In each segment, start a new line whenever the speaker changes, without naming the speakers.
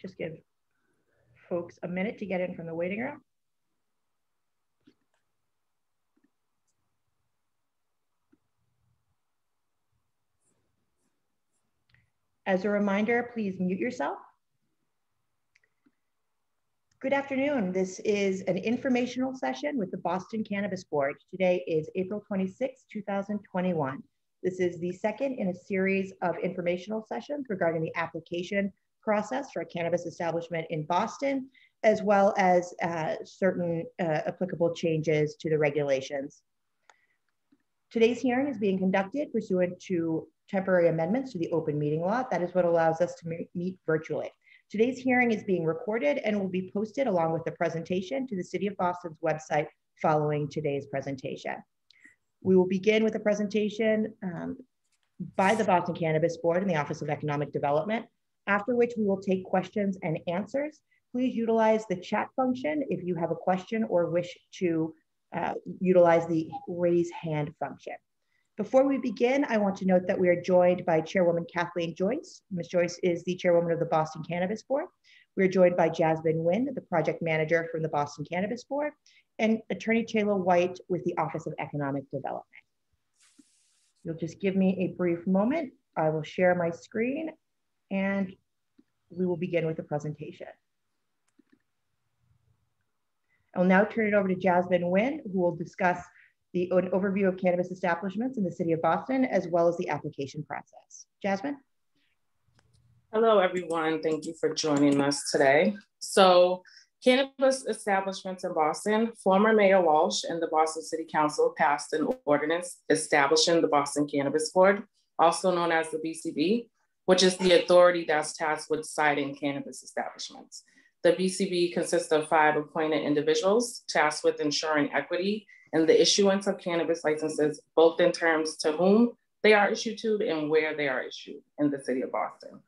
just give folks a minute to get in from the waiting room. As a reminder, please mute yourself. Good afternoon. This is an informational session with the Boston Cannabis Board. Today is April 26, 2021. This is the second in a series of informational sessions regarding the application process for a cannabis establishment in Boston, as well as uh, certain uh, applicable changes to the regulations. Today's hearing is being conducted pursuant to temporary amendments to the open meeting law. That is what allows us to meet virtually. Today's hearing is being recorded and will be posted along with the presentation to the City of Boston's website following today's presentation. We will begin with a presentation um, by the Boston Cannabis Board and the Office of Economic Development, after which we will take questions and answers. Please utilize the chat function if you have a question or wish to uh, utilize the raise hand function. Before we begin, I want to note that we are joined by Chairwoman Kathleen Joyce. Ms. Joyce is the Chairwoman of the Boston Cannabis Board. We're joined by Jasmine Nguyen, the Project Manager from the Boston Cannabis Board, and Attorney Taylor White with the Office of Economic Development. You'll just give me a brief moment. I will share my screen and we will begin with the presentation. I'll now turn it over to Jasmine Nguyen, who will discuss the an overview of cannabis establishments in the city of Boston, as well as the application process. Jasmine?
Hello, everyone. Thank you for joining us today. So cannabis establishments in Boston, former Mayor Walsh and the Boston City Council passed an ordinance establishing the Boston Cannabis Board, also known as the BCB, which is the authority that's tasked with siting cannabis establishments. The BCB consists of five appointed individuals tasked with ensuring equity and the issuance of cannabis licenses, both in terms to whom they are issued to and where they are issued in the city of Boston.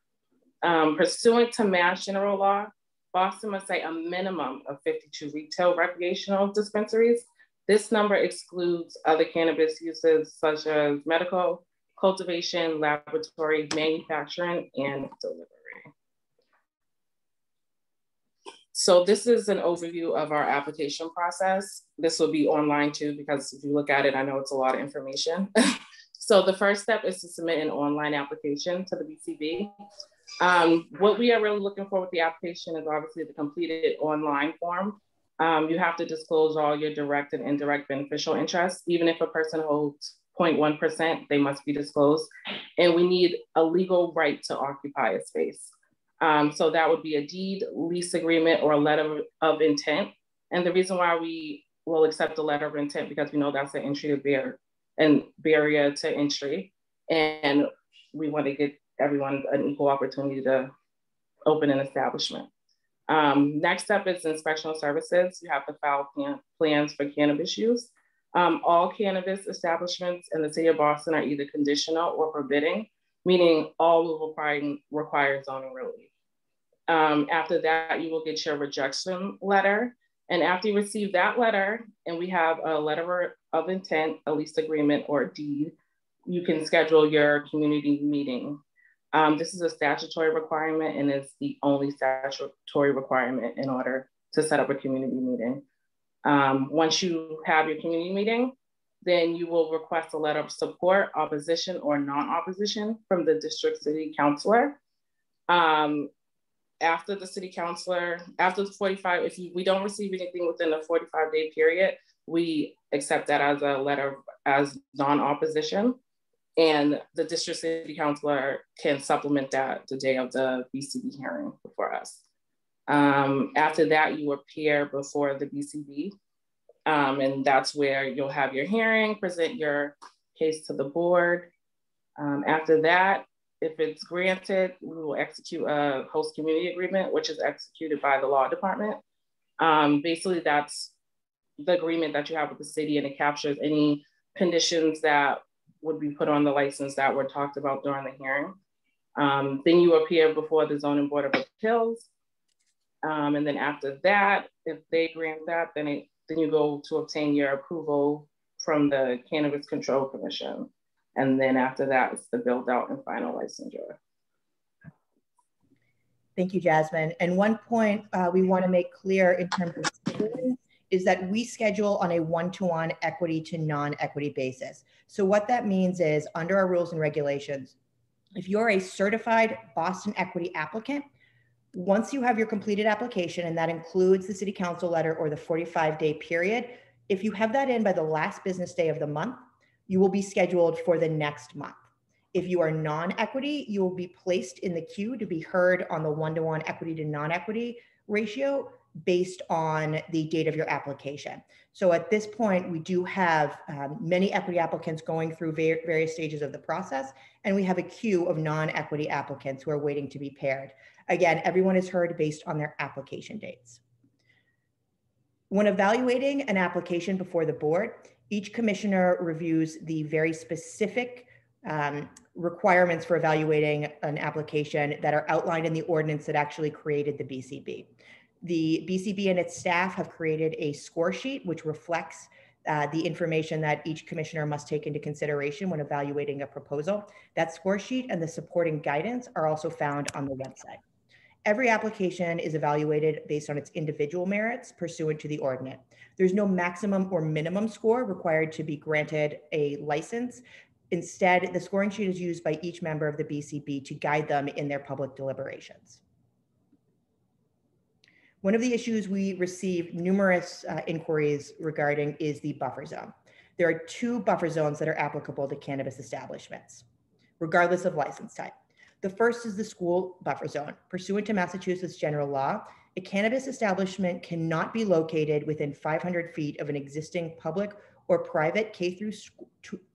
Um, pursuant to Mass General Law, Boston must say a minimum of 52 retail recreational dispensaries. This number excludes other cannabis uses such as medical, cultivation, laboratory, manufacturing, and delivery. So this is an overview of our application process. This will be online too, because if you look at it, I know it's a lot of information. so the first step is to submit an online application to the BCB. Um, what we are really looking for with the application is obviously the completed online form. Um, you have to disclose all your direct and indirect beneficial interests. Even if a person holds 0.1%, they must be disclosed. And we need a legal right to occupy a space. Um, so that would be a deed, lease agreement, or a letter of intent. And the reason why we will accept a letter of intent because we know that's an entry barrier and barrier to entry. And we want to get everyone an equal opportunity to open an establishment. Um, next step is inspectional services. You have to file plan plans for cannabis use. Um, all cannabis establishments in the city of Boston are either conditional or forbidding, meaning all will require, require zoning relief. Um, after that, you will get your rejection letter. And after you receive that letter, and we have a letter of intent, a lease agreement, or deed, you can schedule your community meeting. Um, this is a statutory requirement and is the only statutory requirement in order to set up a community meeting. Um, once you have your community meeting, then you will request a letter of support, opposition, or non-opposition from the district city councilor. Um, after the city councilor, after the 45, if you, we don't receive anything within the 45 day period, we accept that as a letter as non-opposition. And the district city councilor can supplement that the day of the BCB hearing before us. Um, after that, you appear before the BCB. Um, and that's where you'll have your hearing, present your case to the board. Um, after that, if it's granted, we will execute a host community agreement, which is executed by the law department. Um, basically, that's the agreement that you have with the city, and it captures any conditions that would be put on the license that were talked about during the hearing. Um, then you appear before the zoning board of appeals. Um, and then after that, if they grant that, then, it, then you go to obtain your approval from the Cannabis Control Commission. And then after that, it's the build out and final licensure.
Thank you, Jasmine. And one point uh, we want to make clear in terms of is that we schedule on a one-to-one equity to non-equity basis. So what that means is under our rules and regulations, if you're a certified Boston equity applicant, once you have your completed application, and that includes the city council letter or the 45 day period, if you have that in by the last business day of the month, you will be scheduled for the next month. If you are non-equity, you will be placed in the queue to be heard on the one-to-one equity to non-equity ratio based on the date of your application. So at this point, we do have um, many equity applicants going through various stages of the process, and we have a queue of non-equity applicants who are waiting to be paired. Again, everyone is heard based on their application dates. When evaluating an application before the board, each commissioner reviews the very specific um, requirements for evaluating an application that are outlined in the ordinance that actually created the BCB. The BCB and its staff have created a score sheet which reflects uh, the information that each commissioner must take into consideration when evaluating a proposal. That score sheet and the supporting guidance are also found on the website. Every application is evaluated based on its individual merits pursuant to the ordinance. There's no maximum or minimum score required to be granted a license. Instead, the scoring sheet is used by each member of the BCB to guide them in their public deliberations. One of the issues we receive numerous uh, inquiries regarding is the buffer zone. There are two buffer zones that are applicable to cannabis establishments, regardless of license type. The first is the school buffer zone. Pursuant to Massachusetts general law, a cannabis establishment cannot be located within 500 feet of an existing public or private K through,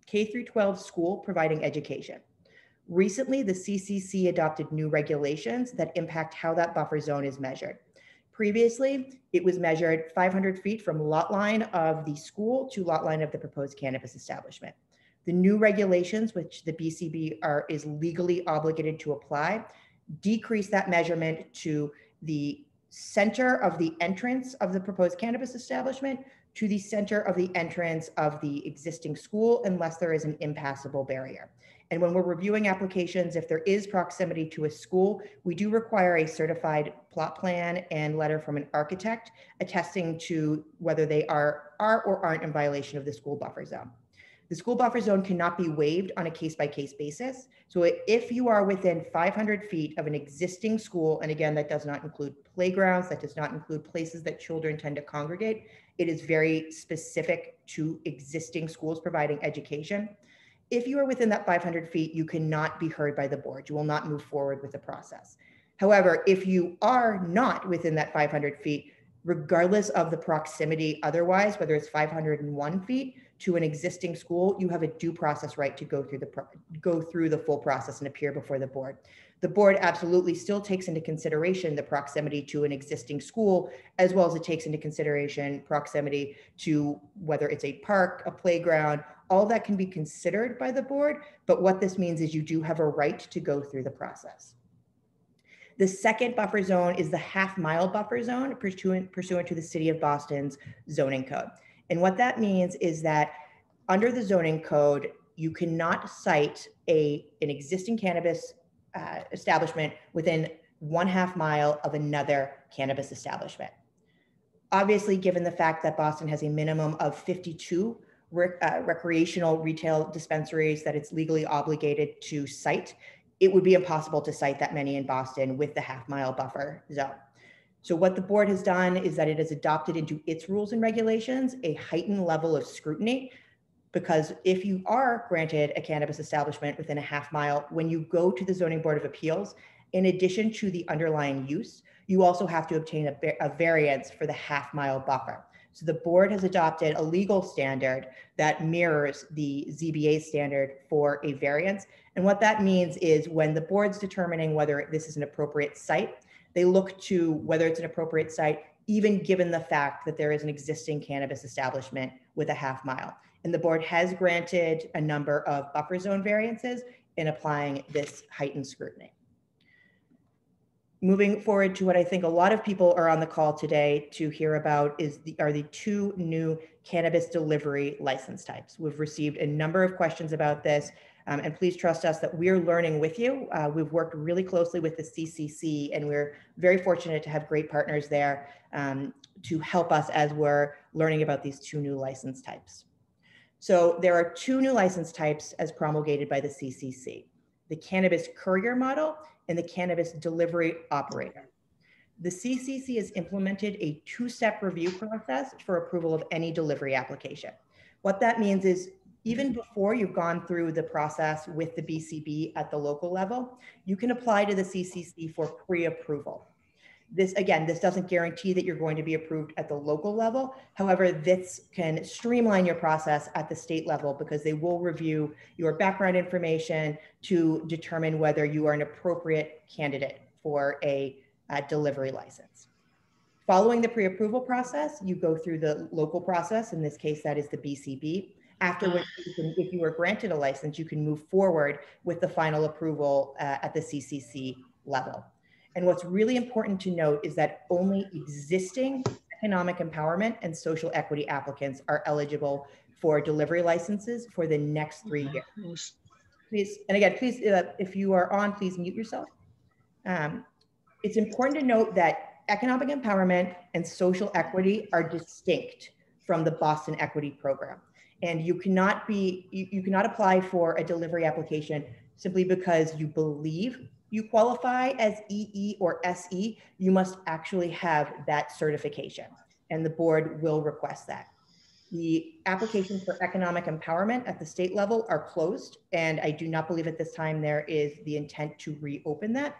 K through 12 school providing education. Recently, the CCC adopted new regulations that impact how that buffer zone is measured. Previously, it was measured 500 feet from lot line of the school to lot line of the proposed cannabis establishment. The new regulations, which the BCB are, is legally obligated to apply, decrease that measurement to the center of the entrance of the proposed cannabis establishment to the center of the entrance of the existing school unless there is an impassable barrier. And when we're reviewing applications, if there is proximity to a school, we do require a certified plot plan and letter from an architect attesting to whether they are, are or aren't in violation of the school buffer zone. The school buffer zone cannot be waived on a case by case basis. So if you are within 500 feet of an existing school, and again, that does not include playgrounds, that does not include places that children tend to congregate, it is very specific to existing schools providing education. If you are within that 500 feet, you cannot be heard by the board. You will not move forward with the process. However, if you are not within that 500 feet, regardless of the proximity otherwise, whether it's 501 feet to an existing school, you have a due process right to go through the go through the full process and appear before the board. The board absolutely still takes into consideration the proximity to an existing school, as well as it takes into consideration proximity to whether it's a park, a playground, all that can be considered by the board, but what this means is you do have a right to go through the process. The second buffer zone is the half mile buffer zone pursuant, pursuant to the city of Boston's zoning code. And what that means is that under the zoning code, you cannot site a, an existing cannabis uh, establishment within one half mile of another cannabis establishment. Obviously, given the fact that Boston has a minimum of 52 rec- uh, recreational retail dispensaries that it's legally obligated to site, it would be impossible to site that many in Boston with the half mile buffer zone. So what the board has done is that it has adopted into its rules and regulations a heightened level of scrutiny because if you are granted a cannabis establishment within a half mile, when you go to the zoning board of appeals, in addition to the underlying use, you also have to obtain a, a variance for the half mile buffer. So the board has adopted a legal standard that mirrors the ZBA standard for a variance. And what that means is when the board's determining whether this is an appropriate site, they look to whether it's an appropriate site, even given the fact that there is an existing cannabis establishment with a half mile. And the board has granted a number of buffer zone variances in applying this heightened scrutiny moving forward to what I think a lot of people are on the call today to hear about is the, are the two new cannabis delivery license types. We've received a number of questions about this. Um, and please trust us that we're learning with you. Uh, we've worked really closely with the CCC and we're very fortunate to have great partners there um, to help us as we're learning about these two new license types. So there are two new license types as promulgated by the CCC, the cannabis courier model and the cannabis delivery operator. The CCC has implemented a two-step review process for approval of any delivery application. What that means is even before you've gone through the process with the BCB at the local level, you can apply to the CCC for pre-approval. This, again, this doesn't guarantee that you're going to be approved at the local level. However, this can streamline your process at the state level because they will review your background information to determine whether you are an appropriate candidate for a uh, delivery license. Following the pre-approval process, you go through the local process. In this case, that is the BCB. After which, you can, if you were granted a license, you can move forward with the final approval uh, at the CCC level. And what's really important to note is that only existing economic empowerment and social equity applicants are eligible for delivery licenses for the next three years. Please, and again, please, uh, if you are on, please mute yourself. Um, it's important to note that economic empowerment and social equity are distinct from the Boston Equity Program. And you cannot be, you, you cannot apply for a delivery application simply because you believe you qualify as EE or SE, you must actually have that certification and the board will request that. The applications for economic empowerment at the state level are closed and I do not believe at this time there is the intent to reopen that.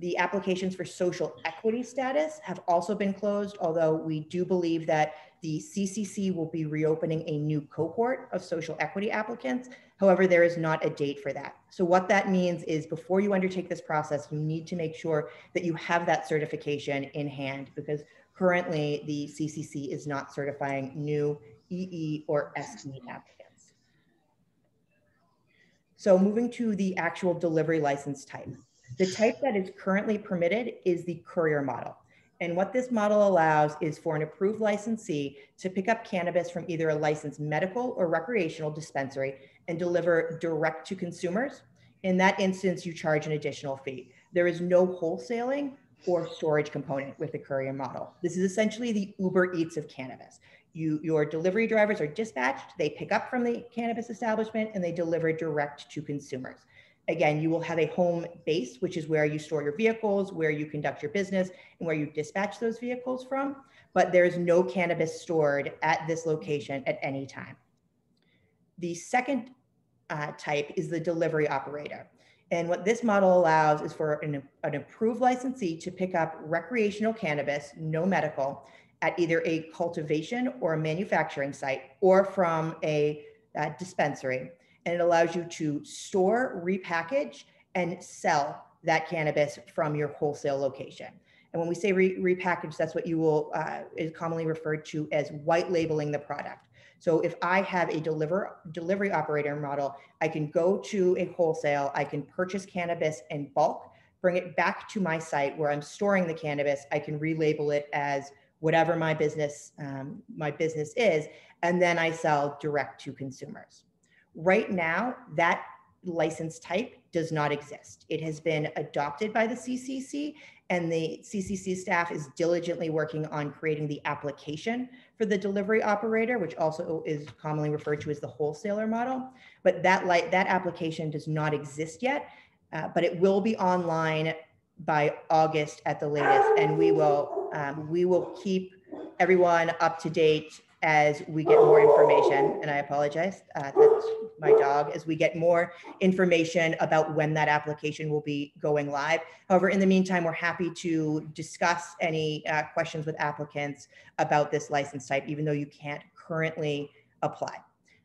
The applications for social equity status have also been closed, although we do believe that the CCC will be reopening a new cohort of social equity applicants. However, there is not a date for that. So what that means is before you undertake this process, you need to make sure that you have that certification in hand because currently the CCC is not certifying new EE or SE applicants. So moving to the actual delivery license type. The type that is currently permitted is the courier model. And what this model allows is for an approved licensee to pick up cannabis from either a licensed medical or recreational dispensary and deliver direct to consumers. In that instance, you charge an additional fee. There is no wholesaling or storage component with the courier model. This is essentially the Uber Eats of cannabis. You, your delivery drivers are dispatched, they pick up from the cannabis establishment and they deliver direct to consumers. Again, you will have a home base, which is where you store your vehicles, where you conduct your business, and where you dispatch those vehicles from. But there is no cannabis stored at this location at any time. The second uh, type is the delivery operator. And what this model allows is for an, an approved licensee to pick up recreational cannabis, no medical, at either a cultivation or a manufacturing site or from a uh, dispensary and it allows you to store, repackage, and sell that cannabis from your wholesale location. And when we say re- repackage, that's what you will uh, is commonly referred to as white labeling the product. So if I have a deliver delivery operator model, I can go to a wholesale, I can purchase cannabis in bulk, bring it back to my site where I'm storing the cannabis. I can relabel it as whatever my business um, my business is, and then I sell direct to consumers. Right now, that license type does not exist. It has been adopted by the CCC and the CCC staff is diligently working on creating the application for the delivery operator, which also is commonly referred to as the wholesaler model. But that, light, that application does not exist yet, uh, but it will be online by August at the latest. And we will, um, we will keep everyone up to date as we get more information, and I apologize, uh, my dog, as we get more information about when that application will be going live. However, in the meantime, we're happy to discuss any uh, questions with applicants about this license type, even though you can't currently apply.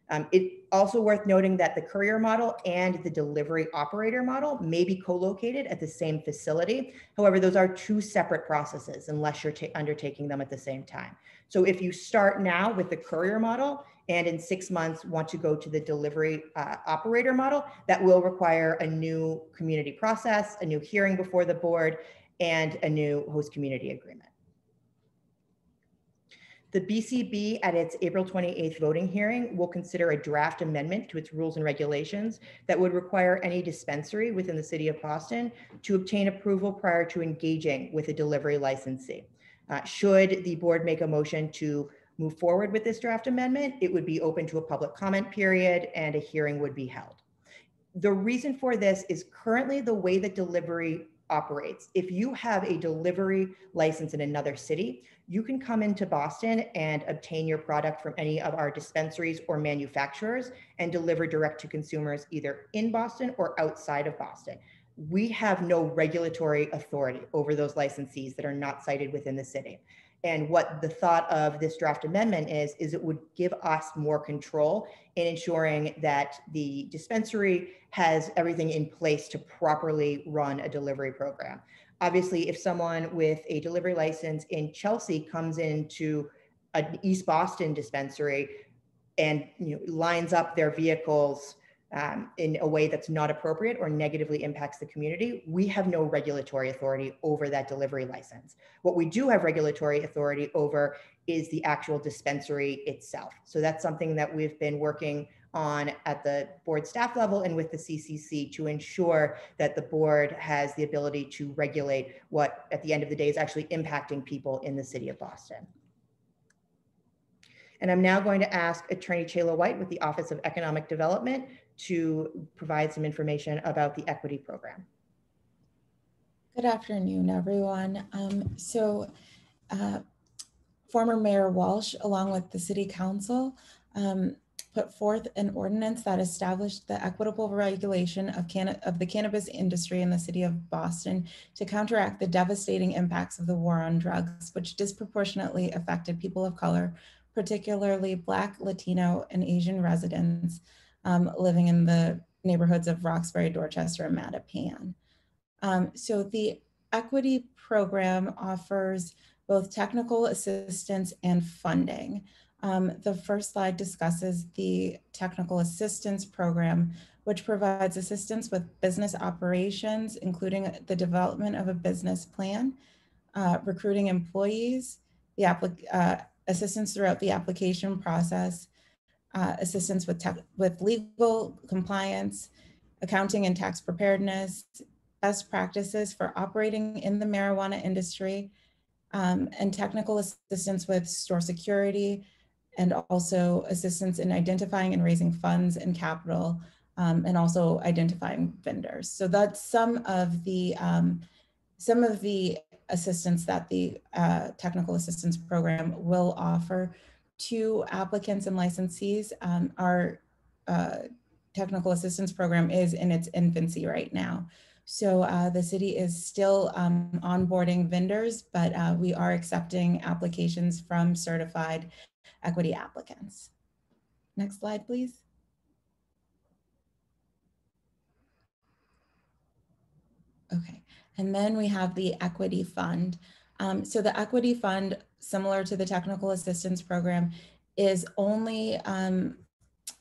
Um, it also worth noting that the courier model and the delivery operator model may be co-located at the same facility. However, those are two separate processes unless you're undertaking them at the same time. So if you start now with the courier model and in six months want to go to the delivery uh, operator model, that will require a new community process, a new hearing before the board, and a new host community agreement. The BCB at its April 28th voting hearing will consider a draft amendment to its rules and regulations that would require any dispensary within the city of Boston to obtain approval prior to engaging with a delivery licensee. Uh, should the board make a motion to move forward with this draft amendment, it would be open to a public comment period and a hearing would be held. The reason for this is currently the way that delivery operates. If you have a delivery license in another city, you can come into Boston and obtain your product from any of our dispensaries or manufacturers and deliver direct to consumers either in Boston or outside of Boston. We have no regulatory authority over those licensees that are not sited within the city. And what the thought of this draft amendment is, is it would give us more control in ensuring that the dispensary has everything in place to properly run a delivery program. Obviously, if someone with a delivery license in Chelsea comes into an East Boston dispensary and you know, lines up their vehicles um, in a way that's not appropriate or negatively impacts the community, we have no regulatory authority over that delivery license. What we do have regulatory authority over is the actual dispensary itself. So that's something that we've been working on at the board staff level and with the CCC to ensure that the board has the ability to regulate what at the end of the day is actually impacting people in the city of Boston. And I'm now going to ask Attorney Chayla White with the Office of Economic Development to provide some information about the equity program.
Good afternoon, everyone. Um, so uh, former Mayor Walsh, along with the City Council, um, put forth an ordinance that established the equitable regulation of, of the cannabis industry in the city of Boston to counteract the devastating impacts of the war on drugs, which disproportionately affected people of color, particularly Black, Latino, and Asian residents um, living in the neighborhoods of Roxbury, Dorchester, and Mattapan. Um, so the equity program offers both technical assistance and funding. Um, the first slide discusses the technical assistance program, which provides assistance with business operations, including the development of a business plan, uh, recruiting employees, the uh, assistance throughout the application process, uh, assistance with, with legal compliance, accounting and tax preparedness, best practices for operating in the marijuana industry, um, and technical assistance with store security, and also assistance in identifying and raising funds and capital, um, and also identifying vendors. So that's some of the um, some of the assistance that the uh, technical assistance program will offer to applicants and licensees. Um, our uh, technical assistance program is in its infancy right now. So uh, the city is still um, onboarding vendors, but uh, we are accepting applications from certified equity applicants. Next slide, please. Okay, and then we have the equity fund. Um, so the equity fund similar to the technical assistance program, is only um,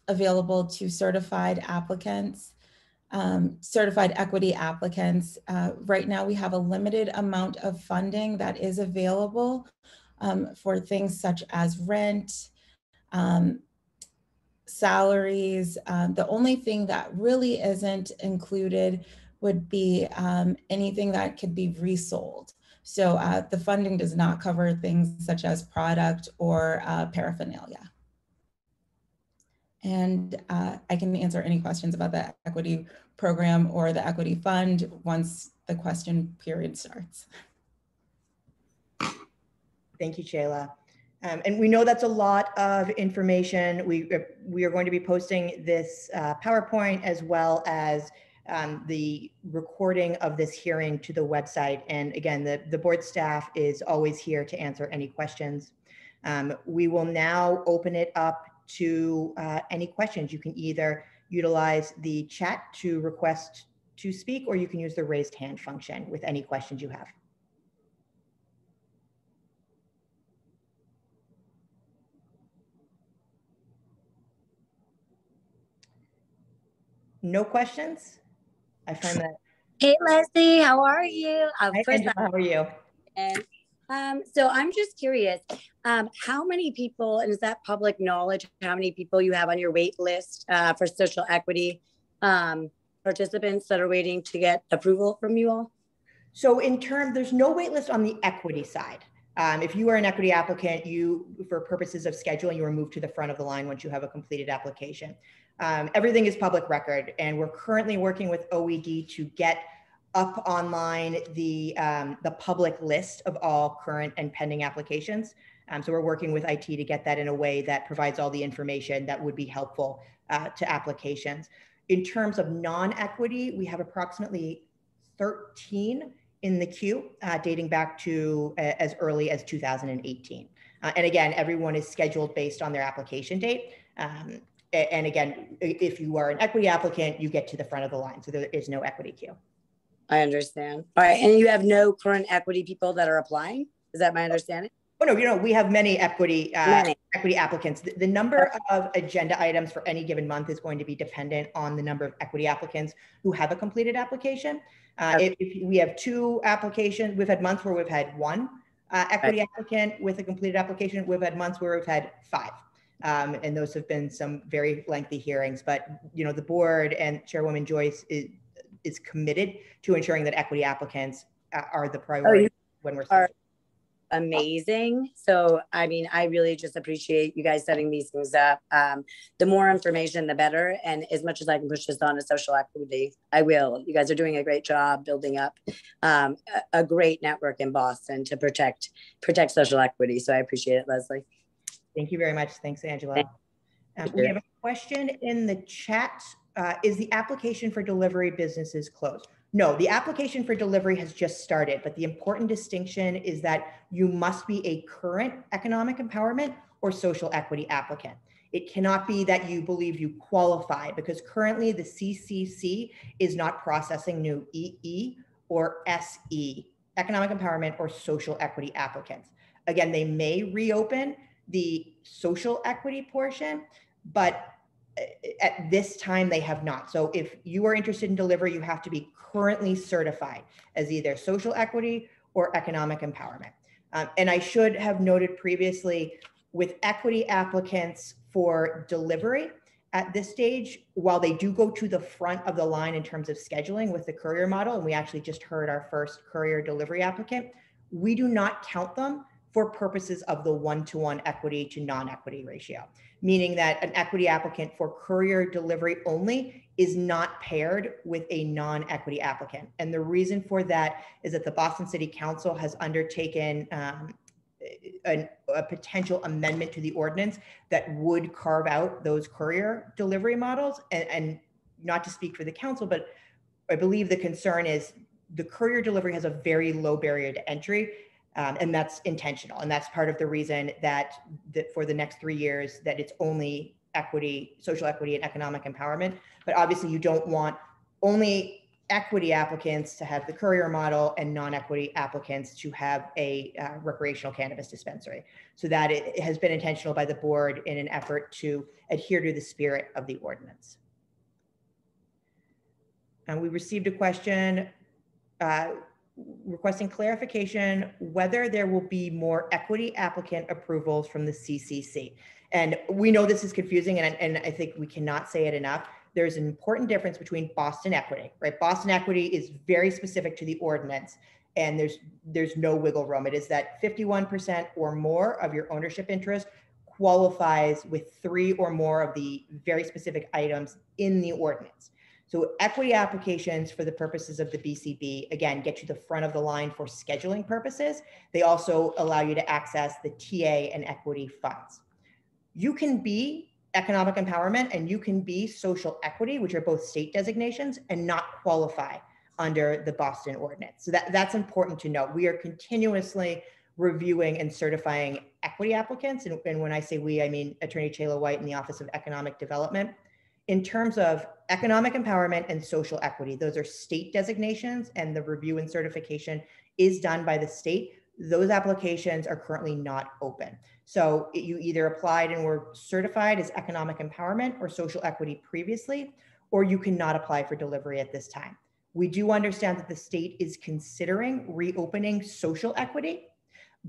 available to certified applicants, um, certified equity applicants. Uh, right now, we have a limited amount of funding that is available um, for things such as rent, um, salaries. Um, the only thing that really isn't included would be anything that could be resold. So uh, the funding does not cover things such as product or uh, paraphernalia. And uh, I can answer any questions about the equity program or the equity fund once the question period starts.
Thank you, Shayla. Um, and we know that's a lot of information. We, we are going to be posting this uh, PowerPoint as well as um, the recording of this hearing to the website. And again, the, the board staff is always here to answer any questions. Um, we will now open it up to uh, any questions. You can either utilize the chat to request to speak, or you can use the raised hand function with any questions you have. No questions? I find that.
Hey, Leslie, how are you?
Uh, Hi, first, Angela, how are you?
And Um, so I'm just curious, um, how many people, and is that public knowledge, how many people you have on your wait list uh, for social equity um, participants that are waiting to get approval from you all?
So in terms, there's no wait list on the equity side. Um, if you are an equity applicant, you, for purposes of scheduling, you are moved to the front of the line once you have a completed application. Um, everything is public record, and we're currently working with OED to get up online the, um, the public list of all current and pending applications. Um, so we're working with IT to get that in a way that provides all the information that would be helpful uh, to applications. In terms of non-equity, we have approximately 13 in the queue uh, dating back to uh, as early as 2018. Uh, and again, everyone is scheduled based on their application date. Um, and again, if you are an equity applicant, you get to the front of the line. So there is no equity queue.
I understand. All right. And you have no current equity people that are applying? Is that my understanding?
Oh, no, you know, we have many equity uh, many. equity applicants. The, the, number of agenda items for any given month is going to be dependent on the number of equity applicants who have a completed application. Uh, okay. if, if, we have two applications, we've had months where we've had one uh, equity okay. applicant with a completed application. We've had months where we've had five. Um, and those have been some very lengthy hearings. But you know, the board and Chairwoman Joyce is, is committed to ensuring that equity applicants are the priority oh, when we're. Are
amazing. So, I mean, I really just appreciate you guys setting these things up. Um, the more information, the better. And as much as I can push this on a social equity, I will. You guys are doing a great job building up um, a, a great network in Boston to protect protect social equity. So I appreciate it, Leslie.
Thank you very much. Thanks, Angela. Um, we have a question in the chat. Uh, is the application for delivery businesses closed? No, the application for delivery has just started, but the important distinction is that you must be a current economic empowerment or social equity applicant. It cannot be that you believe you qualify because currently the CCC is not processing new EE or SE, economic empowerment or social equity applicants. Again, they may reopen the social equity portion, but uh, at this time they have not. So if you are interested in delivery, you have to be currently certified as either social equity or economic empowerment. Um, and I should have noted previously with equity applicants for delivery at this stage, while they do go to the front of the line in terms of scheduling with the courier model, and we actually just heard our first courier delivery applicant, we do not count them for purposes of the one-to-one equity to non-equity ratio, meaning that an equity applicant for courier delivery only is not paired with a non-equity applicant. And the reason for that is that the Boston City Council has undertaken um, a, a, potential amendment to the ordinance that would carve out those courier delivery models. And, and not to speak for the council, but I believe the concern is the courier delivery has a very low barrier to entry um, and that's intentional. And that's part of the reason that, that for the next three years that it's only equity, social equity and economic empowerment. But obviously you don't want only equity applicants to have the courier model and non-equity applicants to have a uh, recreational cannabis dispensary. So that it, has been intentional by the board in an effort to adhere to the spirit of the ordinance. And we received a question uh, requesting clarification whether there will be more equity applicant approvals from the CCC. And we know this is confusing, and, and I think we cannot say it enough. There's an important difference between Boston equity, right? Boston equity is very specific to the ordinance, and there's there's no wiggle room. It is that 51% or more of your ownership interest qualifies with three or more of the very specific items in the ordinance. So equity applications for the purposes of the BCB, again, get you the front of the line for scheduling purposes. They also allow you to access the TA and equity funds. You can be economic empowerment and you can be social equity, which are both state designations and not qualify under the Boston ordinance. So that, that's important to note. We are continuously reviewing and certifying equity applicants. And, and when I say we, I mean Attorney Chayla White in the Office of Economic Development in terms of economic empowerment and social equity, those are state designations and the review and certification is done by the state. Those applications are currently not open. So you either applied and were certified as economic empowerment or social equity previously, or you cannot apply for delivery at this time. We do understand that the state is considering reopening social equity,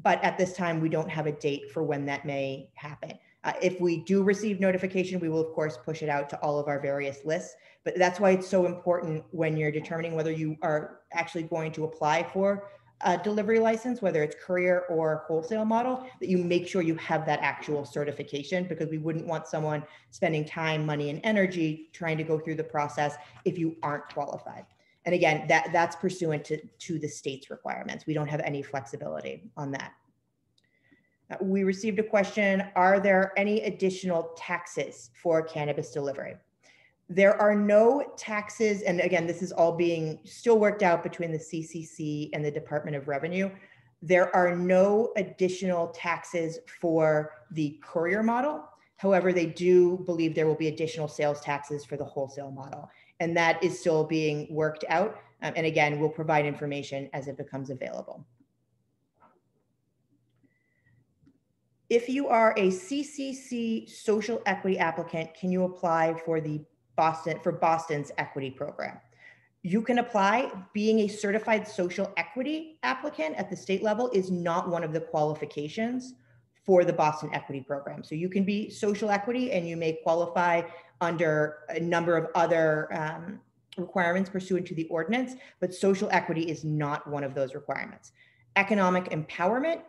but at this time, we don't have a date for when that may happen. Uh, if we do receive notification, we will of course push it out to all of our various lists. But that's why it's so important when you're determining whether you are actually going to apply for a delivery license, whether it's courier or wholesale model, that you make sure you have that actual certification because we wouldn't want someone spending time, money, and energy trying to go through the process if you aren't qualified. And again, that, that's pursuant to, to the state's requirements. We don't have any flexibility on that. Uh, We received a question, are there any additional taxes for cannabis delivery? There are no taxes, and again, this is all being still worked out between the CCC and the Department of Revenue. There are no additional taxes for the courier model. However, they do believe there will be additional sales taxes for the wholesale model. And that is still being worked out. Um, and again, we'll provide information as it becomes available. If you are a CCC social equity applicant, can you apply for the Boston for Boston's equity program? You can apply. Being a certified social equity applicant at the state level is not one of the qualifications for the Boston equity program. So you can be social equity and you may qualify under a number of other um, requirements pursuant to the ordinance, but social equity is not one of those requirements. Economic empowerment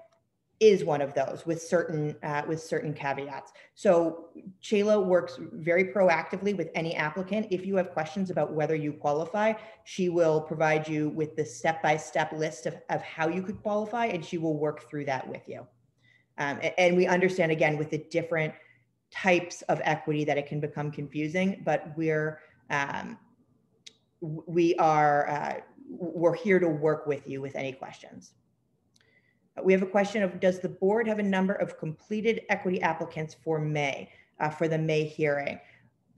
is one of those with certain uh, with certain caveats. So Chayla works very proactively with any applicant. If you have questions about whether you qualify, she will provide you with the step-by-step list of, of how you could qualify and she will work through that with you. Um, and, and we understand again with the different types of equity that it can become confusing, but we're um, we are uh, we're here to work with you with any questions. We have a question of, does the board have a number of completed equity applicants for May, uh, for the May hearing?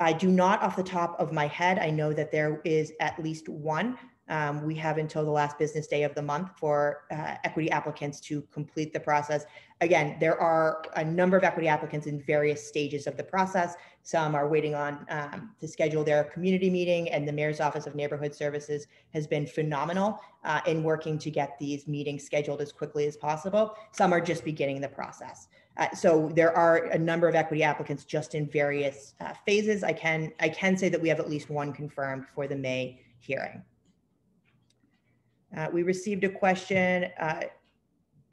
I do not off the top of my head. I know that there is at least one. Um, we have until the last business day of the month for uh, equity applicants to complete the process. Again, there are a number of equity applicants in various stages of the process. Some are waiting on um, to schedule their community meeting, and the Mayor's Office of Neighborhood Services has been phenomenal uh, in working to get these meetings scheduled as quickly as possible. Some are just beginning the process. Uh, so there are a number of equity applicants just in various uh, phases. I can I can say that we have at least one confirmed for the May hearing. Uh, we received a question uh,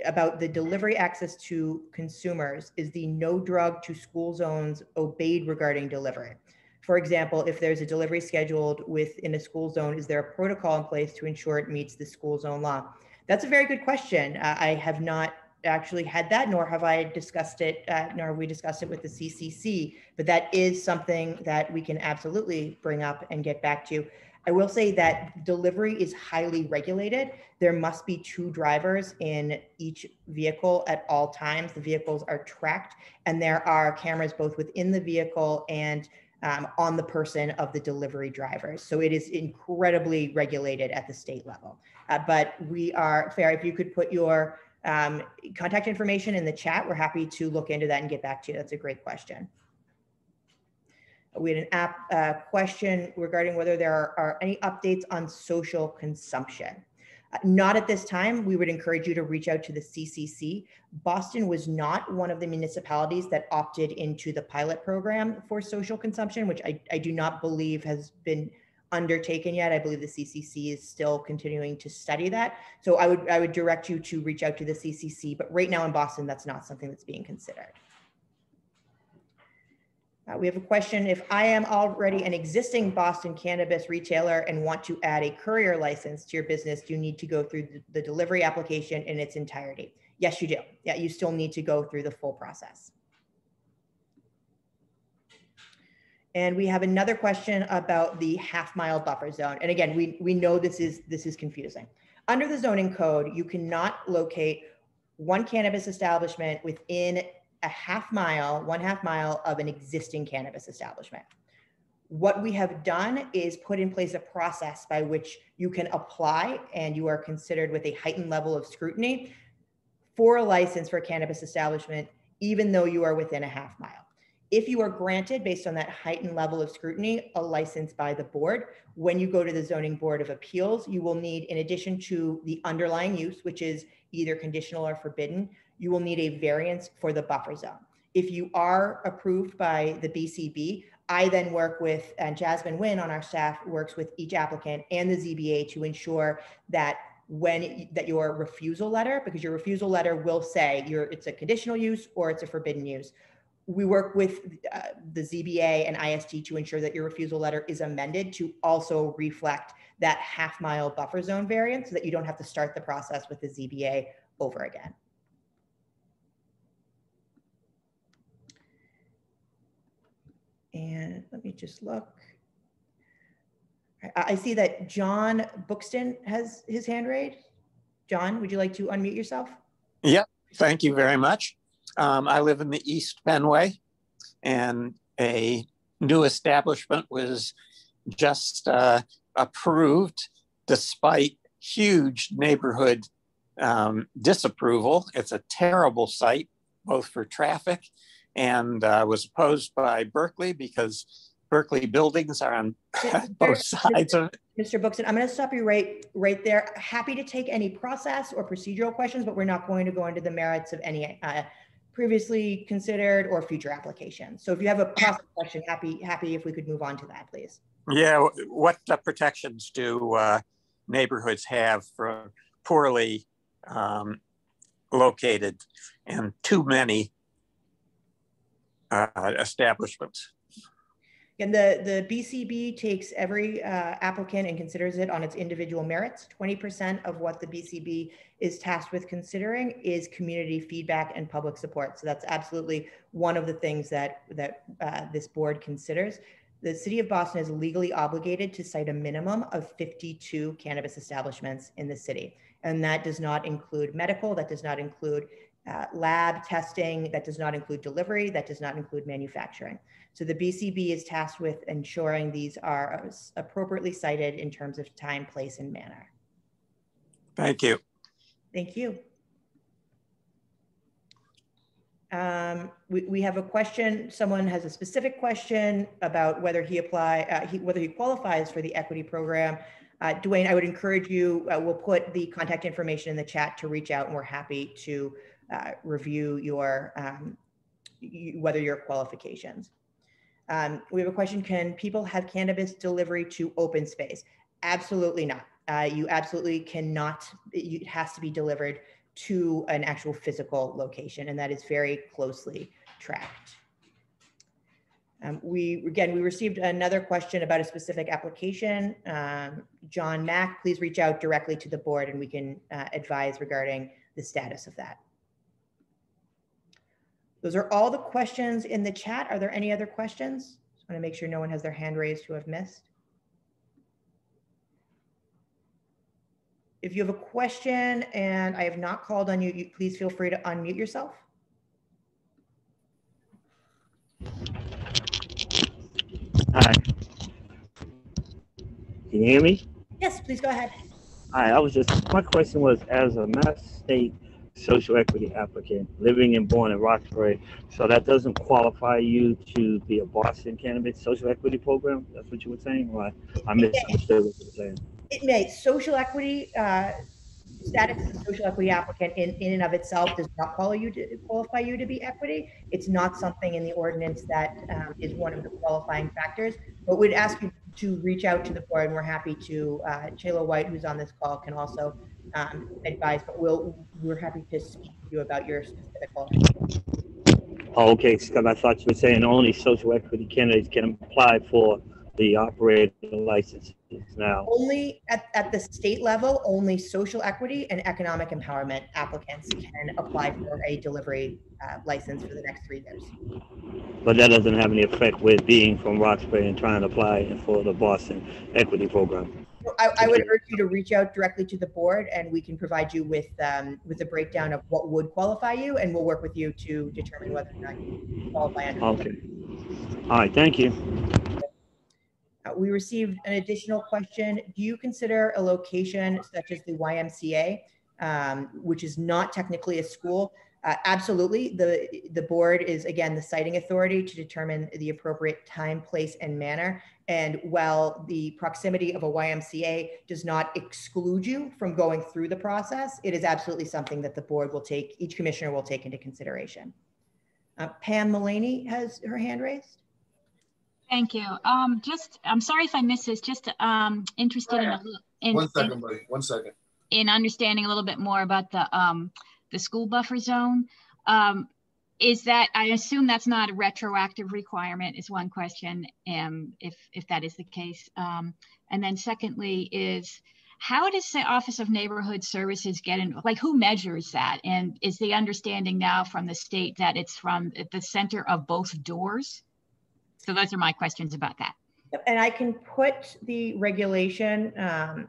about the delivery access to consumers. Is the no drug to school zones obeyed regarding delivery? For example, if there's a delivery scheduled within a school zone, is there a protocol in place to ensure it meets the school zone law? That's a very good question. Uh, I have not actually had that, nor have I discussed it, uh, nor have we discussed it with the CCC, but that is something that we can absolutely bring up and get back to. I will say that delivery is highly regulated. There must be two drivers in each vehicle at all times. The vehicles are tracked, and there are cameras both within the vehicle and um, on the person of the delivery drivers. So it is incredibly regulated at the state level. Uh, but we are, fair, if you could put your um, contact information in the chat, we're happy to look into that and get back to you. That's a great question. We had an app uh, question regarding whether there are, are, any updates on social consumption. Uh, not at this time. We would encourage you to reach out to the CCC. Boston was not one of the municipalities that opted into the pilot program for social consumption, which I, I do not believe has been undertaken yet. I believe the CCC is still continuing to study that. So I would I would direct you to reach out to the CCC. But right now in Boston, that's not something that's being considered. Uh, we have a question. If I am already an existing Boston cannabis retailer and want to add a courier license to your business, do you need to go through the, delivery application in its entirety? Yes, you do. Yeah, you still need to go through the full process. And we have another question about the half mile buffer zone. And again, we, we know this is, this is confusing. Under the zoning code, you cannot locate one cannabis establishment within a half mile, one half mile of an existing cannabis establishment. What we have done is put in place a process by which you can apply and you are considered with a heightened level of scrutiny for a license for a cannabis establishment, even though you are within a half mile. If you are granted, based on that heightened level of scrutiny, a license by the board, when you go to the zoning board of appeals, you will need, in addition to the underlying use, which is either conditional or forbidden, you will need a variance for the buffer zone. If you are approved by the BCB, I then work with, and Jasmine Wynn on our staff works with each applicant and the ZBA to ensure that when that your refusal letter, because your refusal letter will say it's a conditional use or it's a forbidden use. We work with uh, the ZBA and ISD to ensure that your refusal letter is amended to also reflect that half mile buffer zone variant so that you don't have to start the process with the ZBA over again. And let me just look. I, see that John Buxton has his hand raised. John, would you like to unmute yourself?
Yep, thank you very much. Um, I live in the East Fenway, and a new establishment was just uh, approved despite huge neighborhood um, disapproval. It's a terrible site, both for traffic and uh, was opposed by Berkeley because Berkeley buildings are on both sides of it.
Mr. Buxton, I'm going to stop you right right there. Happy to take any process or procedural questions, but we're not going to go into the merits of any uh, previously considered or future applications. So if you have a process question, happy happy if we could move on to that, please.
Yeah, what uh, protections do uh, neighborhoods have for poorly um, located and too many uh, establishments.
And the, the BCB takes every uh, applicant and considers it on its individual merits. 20% of what the BCB is tasked with considering is community feedback and public support. So that's absolutely one of the things that, that uh, this board considers. The city of Boston is legally obligated to site a minimum of 52 cannabis establishments in the city. And that does not include medical, that does not include uh, lab testing, that does not include delivery, that does not include manufacturing. So the BCB is tasked with ensuring these are appropriately sited in terms of time, place, and manner.
Thank you.
Thank you. Um, we, we have a question. Someone has a specific question about whether he apply, uh, he, whether he qualifies for the equity program. Uh, Dwayne, I would encourage you, uh, we'll put the contact information in the chat to reach out and we're happy to uh, review your um, you, whether your qualifications. Um, we have a question, can people have cannabis delivery to open space? Absolutely not. Uh, you absolutely cannot, it has to be delivered to an actual physical location and that is very closely tracked. Um, we, again, we received another question about a specific application. Um, John Mack, please reach out directly to the board and we can uh, advise regarding the status of that. Those are all the questions in the chat. Are there any other questions? Just want to make sure no one has their hand raised who have missed. If you have a question and I have not called on you, you please feel free to unmute yourself.
Hi. Can you hear me?
Yes, please go ahead.
Hi, I was just, my question was, as a Mass State social equity applicant, living and born in Roxbury. So that doesn't qualify you to be a Boston candidate social equity program. That's what you were saying, or I, I misunderstood what you were saying.
It may. Social equity uh, status as a social equity applicant in, in and of itself does not qualify you to qualify you to be equity. It's not something in the ordinance that um, is one of the qualifying factors. But we'd ask you to reach out to the board, and we're happy to. Uh, Chayla White, who's on this call, can also um, advise, but we'll, we're happy to speak to you about your specific qualifications.
Okay, because I thought you were saying only social equity candidates can apply for the operating license now.
Only at, at the state level, only social equity and economic empowerment applicants can apply for a delivery uh, license for the next three years.
But that doesn't have any effect with being from Roxbury and trying to apply for the Boston Equity Program.
I, I would urge you to reach out directly to the board and we can provide you with, um, with a breakdown of what would qualify you and we'll work with you to determine whether or not you qualify under.
Okay. All right, thank you.
Uh, we received an additional question. Do you consider a location such as the YMCA, um, which is not technically a school, Uh, absolutely, the, the board is again the siting authority to determine the appropriate time, place, and manner. And while the proximity of a YMCA does not exclude you from going through the process, it is absolutely something that the board will take, each commissioner will take into consideration. Uh, Pam Mullaney has her hand raised.
Thank you. Um, just, I'm sorry if I missed this, just um, interested in, a in,
One
in,
buddy, one second.
in understanding a little bit more about the, um, the school buffer zone. Um, is that, I assume that's not a retroactive requirement is one question, um, if, if that is the case. Um, and then secondly is, how does the Office of Neighborhood Services get in, like who measures that? And is the understanding now from the state that it's from the center of both doors? So those are my questions about that.
And I can put the regulation um,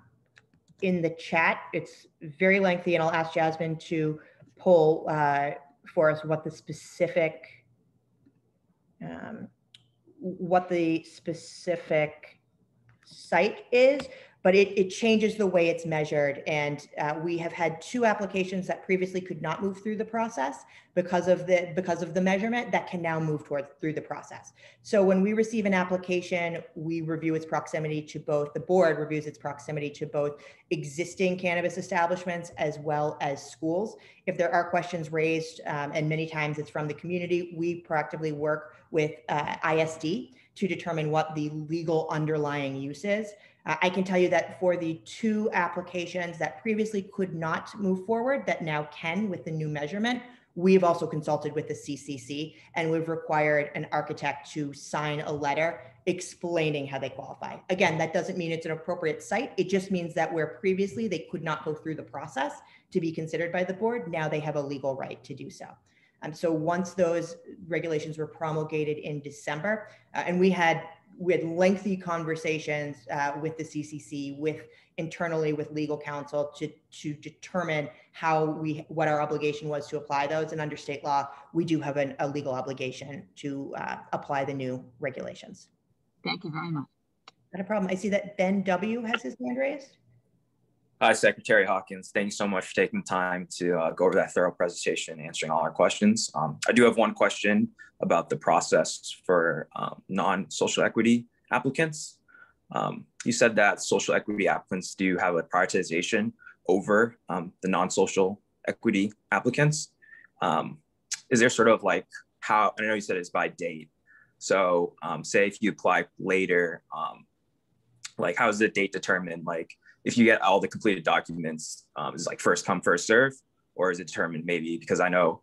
in the chat. It's very lengthy and I'll ask Jasmine to pull uh, for us what the specific, um, what the specific site is, but it, it changes the way it's measured. And uh, we have had two applications that previously could not move through the process because of the, because of the measurement that can now move towards through the process. So when we receive an application, we review its proximity to both, the board reviews its proximity to both existing cannabis establishments as well as schools. If there are questions raised, um, and many times it's from the community, we proactively work with uh, ISD to determine what the legal underlying use is. I can tell you that for the two applications that previously could not move forward, that now can with the new measurement, we've also consulted with the CCC and we've required an architect to sign a letter explaining how they qualify. Again, that doesn't mean it's an appropriate site. It just means that where previously they could not go through the process to be considered by the board, now they have a legal right to do so. Um, so once those regulations were promulgated in December, uh, and we had we had lengthy conversations uh, with the CCC, with internally with legal counsel to to determine how we what our obligation was to apply those. And under state law, we do have an, a legal obligation to uh, apply the new regulations.
Thank you very much.
Not a problem. I see that Ben W has his hand raised.
Hi, Secretary Hawkins. Thank you so much for taking the time to uh, go over that thorough presentation, answering all our questions. Um, I do have one question about the process for um, non-social equity applicants. Um, you said that social equity applicants do have a prioritization over um, the non-social equity applicants. Um, is there sort of like how, I know you said it's by date. So um, say if you apply later, like how is the date determined? Like if you get all the completed documents, um, is like first come, first serve, or is it determined maybe because I know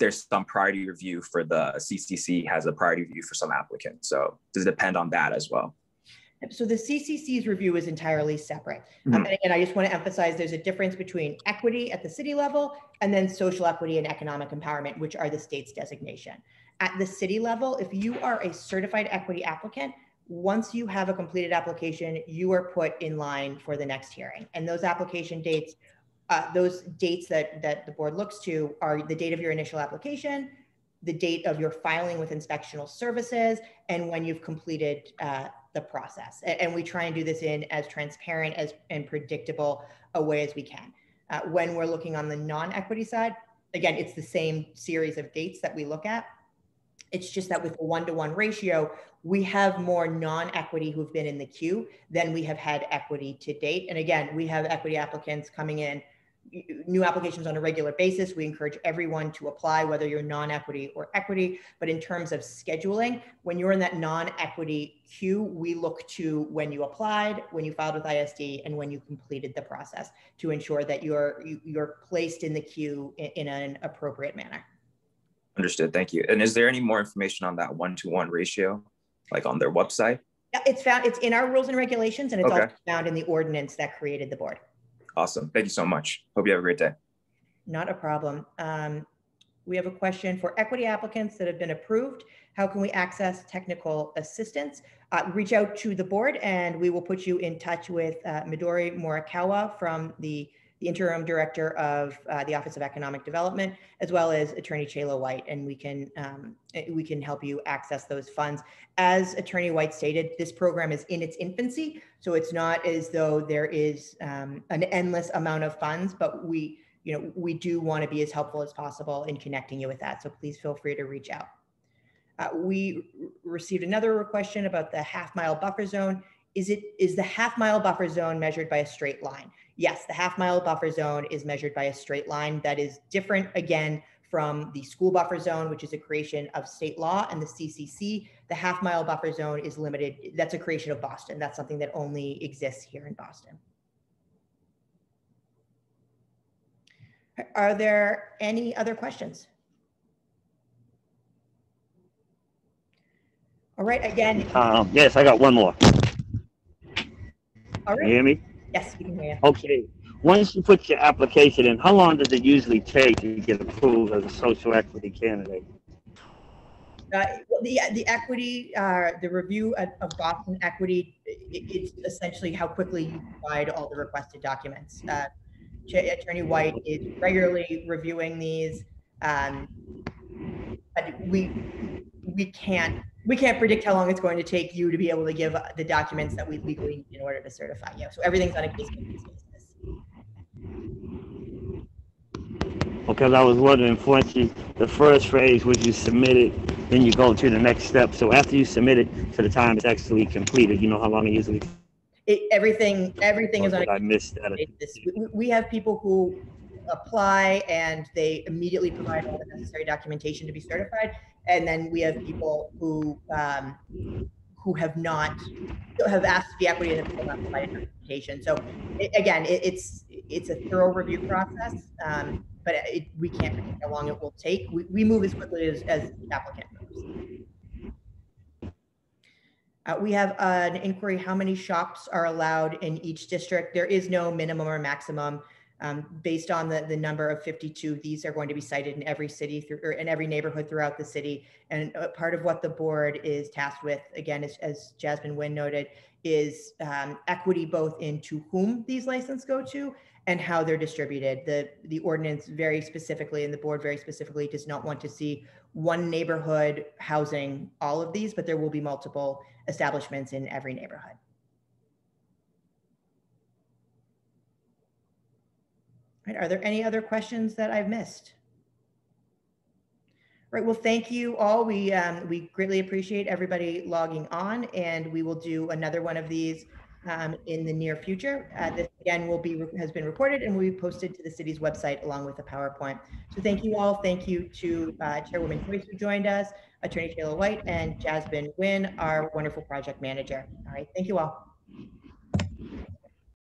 there's some priority review for the CCC has a priority review for some applicants. So does it depend on that as well?
So the CCC's review is entirely separate. Mm-hmm. Um, and again, I just want to emphasize there's a difference between equity at the city level and then social equity and economic empowerment, which are the state's designation. At the city level, if you are a certified equity applicant, once you have a completed application, you are put in line for the next hearing. And those application dates, uh, those dates that, that the board looks to are the date of your initial application, the date of your filing with inspectional services, and when you've completed uh, the process. And, and, we try and do this in as transparent as and predictable a way as we can. Uh, when we're looking on the non-equity side, again, it's the same series of dates that we look at. It's just that with a one-to-one ratio, we have more non-equity who've been in the queue than we have had equity to date. And again, we have equity applicants coming in, new applications on a regular basis. We encourage everyone to apply, whether you're non-equity or equity. But in terms of scheduling, when you're in that non-equity queue, we look to when you applied, when you filed with ISD, and when you completed the process to ensure that you're you're placed in the queue in, in an appropriate manner.
Understood. Thank you. And is there any more information on that one-to-one ratio? like on their website?
Yeah, it's found, it's in our rules and regulations and it's
Okay.
also found in the ordinance that created the board.
Awesome. Thank you so much. Hope you have a great day.
Not a problem. Um, we have a question for equity applicants that have been approved. How can we access technical assistance? Uh, reach out to the board and we will put you in touch with uh, Midori Morikawa from the, the interim director of uh, the Office of Economic Development, as well as Attorney Chayla White, and we can um, eh, we can help you access those funds. As Attorney White stated, this program is in its infancy, so it's not as though there is um, an endless amount of funds, but we you know, we do want to be as helpful as possible in connecting you with that. So please feel free to reach out. Uh, we received another question about the half mile buffer zone. Is it, is the half mile buffer zone measured by a straight line? Yes, the half mile buffer zone is measured by a straight line. That is different again from the school buffer zone, which is a creation of state law and the CCC. The half mile buffer zone is limited. That's a creation of Boston. That's something that only exists here in Boston. Are there any other questions? All right, again,
Um, yes, I got one more.
All
Can you hear me?
yes, we can hear you.
Okay. Once you put your application in, how long does it usually take to get approved as a social equity candidate?
Uh, The, the equity, uh, the review of of Boston equity, i- it's essentially how quickly you provide all the requested documents. Uh, Attorney White is regularly reviewing these. um, But we, we can't, we can't predict how long it's going to take you to be able to give the documents that we legally need in order to certify you. So everything's on a case by case basis.
Because I was wondering, you, the first phase, was you submit it, then you go to the next step. So after you submit it to the time it's actually completed, you know how long it usually
It, everything, everything is on a
I missed that.
We, we have people who apply and they immediately provide all the necessary documentation to be certified. And then we have people who, um, who have not, have asked the equity and have not provided documentation. So a- again, it, it's, it's a thorough review process. Um, but it, we can't predict how long it will take. We, we move as quickly as, as the applicant moves. Uh, we have an inquiry, how many shops are allowed in each district? There is no minimum or maximum. Um, based on the, the number of 52, these are going to be sited in every city through, or in every neighborhood throughout the city. And uh, part of what the board is tasked with, again, as, as Jasmine Wynn noted, is um, equity both into whom these licenses go to and how they're distributed. The, the ordinance very specifically, and the board very specifically does not want to see one neighborhood housing all of these, but there will be multiple establishments in every neighborhood. Right, are there any other questions that I've missed? Right, well, thank you all. We, um, we greatly appreciate everybody logging on and we will do another one of these um, in the near future. Uh, this again will be, has been recorded and will be posted to the city's website along with the PowerPoint. So thank you all. Thank you to uh, Chairwoman Joyce who joined us, Attorney Taylor White and Jasmine Wynn, our wonderful project manager. All right, thank you all.